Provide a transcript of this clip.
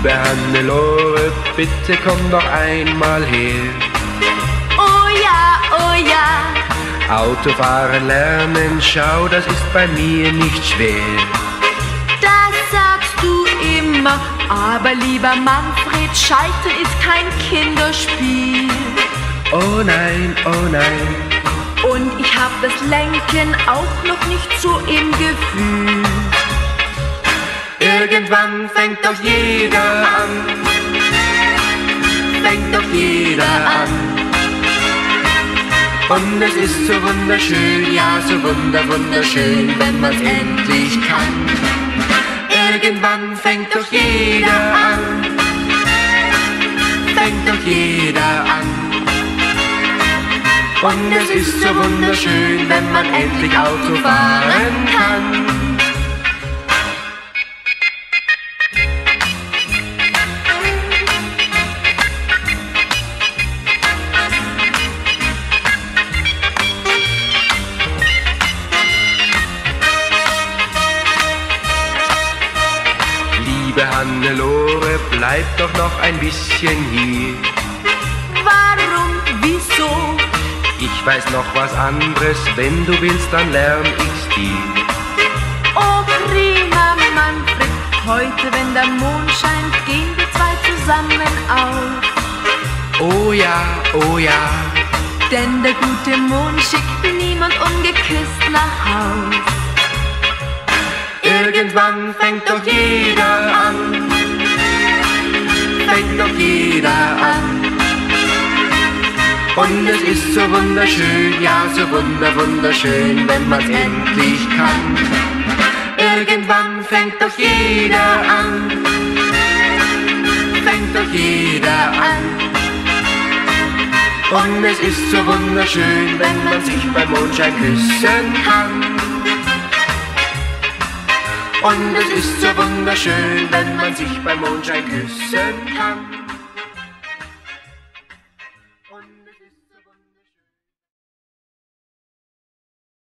Liebe Hannelore, bitte komm doch einmal her. Oh ja, oh ja. Autofahren lernen, schau, das ist bei mir nicht schwer. Das sagst du immer, aber lieber Manfred, Scheitern ist kein Kinderspiel. Oh nein, oh nein. Und ich hab das Lenken auch noch nicht so im Gefühl. Irgendwann fängt doch jeder an. Fängt doch jeder an. Und es ist so wunderschön, ja, so wunder, wunderschön, wenn man's endlich kann. Irgendwann fängt doch jeder an. Fängt doch jeder an. Und es ist so wunderschön, wenn man endlich Auto fahren kann. Liebe Hannelore, bleib doch noch ein bisschen hier. Warum, wieso? Ich weiß noch was anderes, wenn du willst, dann lern ich's dir. Oh prima Manfred, heute wenn der Mond scheint, gehen wir zwei zusammen auf. Oh ja, oh ja, Denn der gute Mond schickt niemand ungeküsst nach Haus. Irgendwann fängt doch jeder an. Fängt doch jeder an. Und es ist so wunderschön, ja, so wunder, wunderschön, wenn man's endlich kann. Irgendwann fängt doch jeder an. Fängt doch jeder an. Und es ist so wunderschön, wenn man sich beim Mondschein küssen kann. Und es ist so wunderschön, wenn man sich beim Mondschein küssen kann.